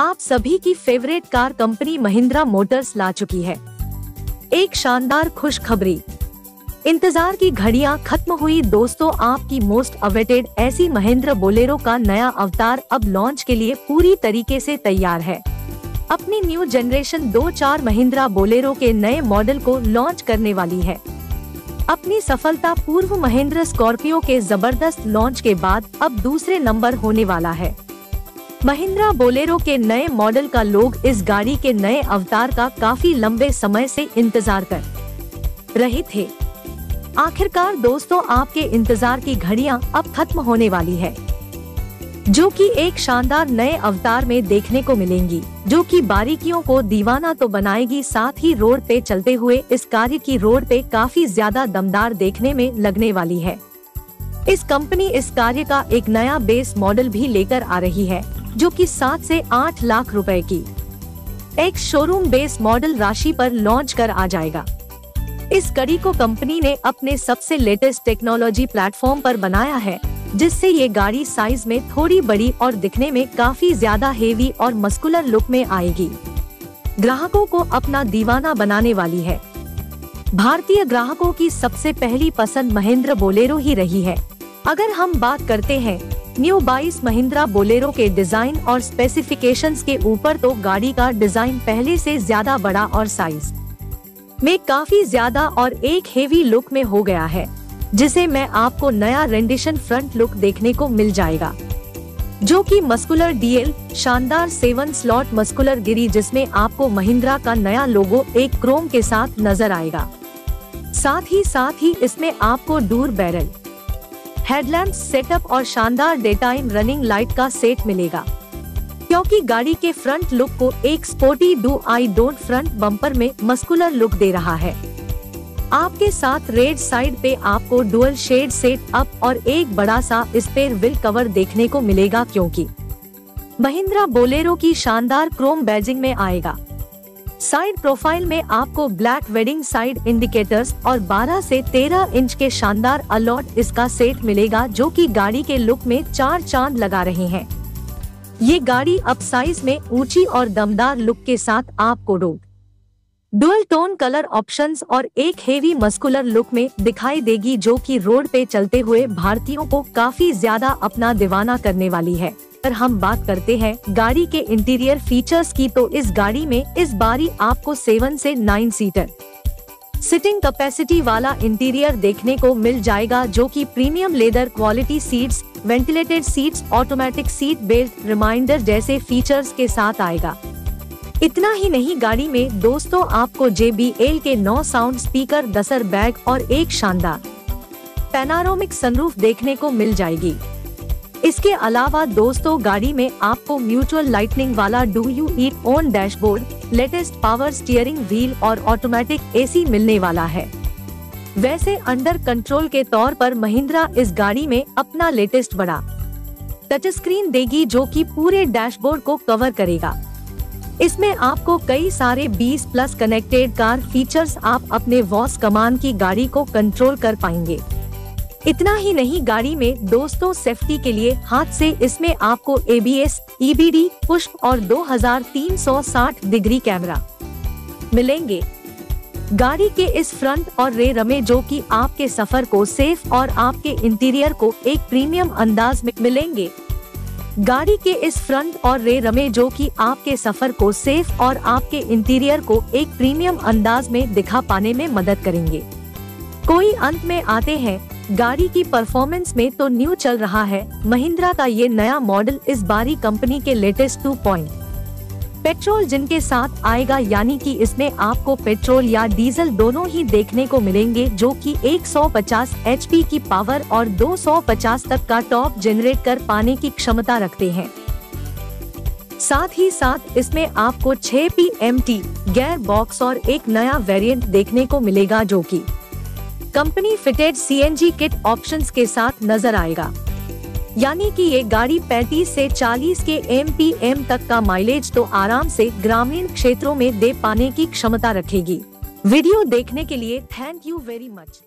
आप सभी की favourite car company Mahindra motors ला चुकी है। एक शानदार खुशखबरी। इंतज़ार की घड़ियाँ खत्म हुई। दोस्तों, आपकी मोस्ट अवेटेड ऐसी महिंद्रा बोलेरो का नया अवतार अब लॉन्च के लिए पूरी तरीके से तैयार है। अपनी न्यू जनरेशन दो चार महिंद्रा बोलेरो के नए मॉडल को लॉन्च करने वाली है। अपनी सफलता पूर्व महेंद्र स्कॉर्पियो के ज़बरदस्त लॉन्च के बाद अब दूसरे नंबर होने वाला है। महिंद्रा बोलेरो के नए मॉडल का लोग इस गाड़ी के नए अवतार का काफ़ी लंबे समय से इंतज़ार कर रहे थे। आखिरकार दोस्तों, आपके इंतज़ार की घड़ियाँ अब खत्म होने वाली है। जो कि एक शानदार नए अवतार में देखने को मिलेंगी, जो कि बारीकियों को दीवाना तो बनाएगी, साथ ही रोड पे चलते हुए इस कार्य की रोड पे काफ़ी ज़्यादा दमदार देखने में लगने वाली है। इस कंपनी इस कार्य का एक नया बेस मॉडल भी लेकर आ रही है। जो कि सात से आठ लाख रुपए की। एक शोरूम बेस मॉडल राशि पर लॉन्च कर आ जाएगा। इस कड़ी को कंपनी ने अपने सबसे लेटेस्ट टेक्नोलॉजी प्लेटफॉर्म पर बनाया है, जिससे ये गाड़ी साइज़ में थोड़ी बड़ी और दिखने में काफ़ी ज़्यादा हेवी और मस्कुलर लुक में आएगी। ग्राहकों को अपना दीवाना बनाने वाली है। भारतीय ग्राहकों की सबसे पहली पसंद महेंद्र बोलेरो ही रही है। अगर हम बात करते हैं न्यू बाईस महिंद्रा बोलेरो के डिज़ाइन और स्पेसिफिकेशंस के ऊपर तो गाड़ी का डिज़ाइन पहले से ज़्यादा बड़ा और साइज़ में काफ़ी ज़्यादा और एक हेवी लुक में हो गया है, जिसे मैं आपको नया रेंडिशन फ्रंट लुक देखने को मिल जाएगा, जो कि मस्कुलर डीएल शानदार सेवन स्लॉट मस्कुलर गिरी जिसमें आपको महिंद्रा का नया लोगो एक क्रोम के साथ नज़र आएगा। साथ ही साथ ही इसमें आपको डूर बैरल हेडलैम्प सेटअप और शानदार डे टाइम रनिंग लाइट का सेट मिलेगा। क्योंकि गाड़ी के फ्रंट लुक को एक sporty do I don't front bumper में मस्कुलर लुक दे रहा है। आपके साथ रेड साइड पे आपको डुअल शेड सेट अप और एक बड़ा सा स्पेयर व्हील कवर देखने को मिलेगा क्योंकि महिंद्रा बोलेरो की शानदार क्रोम बैजिंग में आएगा। साइड प्रोफ़ाइल में आपको ब्लैक वेडिंग साइड इंडिकेटर्स और 12 से 13 इंच के शानदार अलॉट इसका सेट मिलेगा जो कि गाड़ी के लुक में चार चाँद लगा रहे हैं। ये गाड़ी अब साइज़ में ऊँची और दमदार लुक के साथ आपको डो डुअल टोन कलर ऑप्शंस और एक हेवी मस्कुलर लुक में दिखाई देगी जो कि रोड पे चलते हुए भारतीयों को काफ़ी ज़्यादा अपना दीवाना करने वाली है। अगर हम बात करते हैं गाड़ी के इंटीरियर फीचर्स की तो इस गाड़ी में इस बारी आपको सेवन से नाइन सीटर सिटिंग कैपेसिटी वाला इंटीरियर देखने को मिल जाएगा जो कि premium leather quality seats, ventilated seats, automatic seat belt reminder जैसे फीचर्स के साथ आएगा। इतना ही नहीं गाड़ी में दोस्तों आपको JBL के नौ साउंड स्पीकर दसर बैग और एक शानदार पैनारोमिक सनरूफ देखने को मिल जाएगी। इसके अलावा दोस्तों, गाड़ी में आपको म्यूचुअल लाइटनिंग वाला डू यू ईट on dashboard latest power steering wheel और ऑटोमेटिक एसी मिलने वाला है। वैसे अंडर कंट्रोल के तौर पर महिंद्रा इस गाड़ी में अपना लेटेस्ट बड़ा। टच स्क्रीन देगी जो कि पूरे डैशबोर्ड को कवर करेगा। इसमें आपको कई सारे 20 प्लस कनेक्टेड कार फीचर्स आप अपने वॉस कमान की गाड़ी को कंट्रोल कर पाएँगे। इतना ही नहीं गाड़ी में दोस्तों सेफ्टी के लिए हाथ से इसमें आपको एबीएस, ईबीडी, पुष्प और 2360 डिग्री कैमरा। मिलेंगे। गाड़ी के इस फ्रंट और रेर में जो कि आपके सफ़र को सेफ़ और आपके इंटीरियर को एक प्रीमियम अंदाज में मिलेंगे। गाड़ी के इस फ्रंट और रेर में जो कि आपके सफ़र को सेफ़ और आपके इंटीरियर को एक प्रीमियम अंदाज में दिखा पाने में मदद करेंगे। कोई अंत में आते हैं। गाड़ी की परफॉर्मेंस में तो न्यू चल रहा है। महिंद्रा का ये नया मॉडल इस बारी कंपनी के लेटेस्ट टू पॉइंट पेट्रोल जिनके साथ आएगा, यानी कि इसमें आपको पेट्रोल या डीजल दोनों ही देखने को मिलेंगे, जो कि 150 एचपी की पावर और 250 तक का टॉप जनरेट कर पाने की क्षमता रखते हैं। साथ ही साथ इसमें आपको 6 P M T gear box और एक नया वेरिएंट देखने को मिलेगा, जो कि company fitted CNG kit options के साथ नज़र आएगा। यानी कि ये गाड़ी 35 से 40 के एमपीएम तक का माइलेज तो आराम से ग्रामीण क्षेत्रों में दे पाने की क्षमता रखेगी। वीडियो देखने के लिए थैंक यू वेरी मच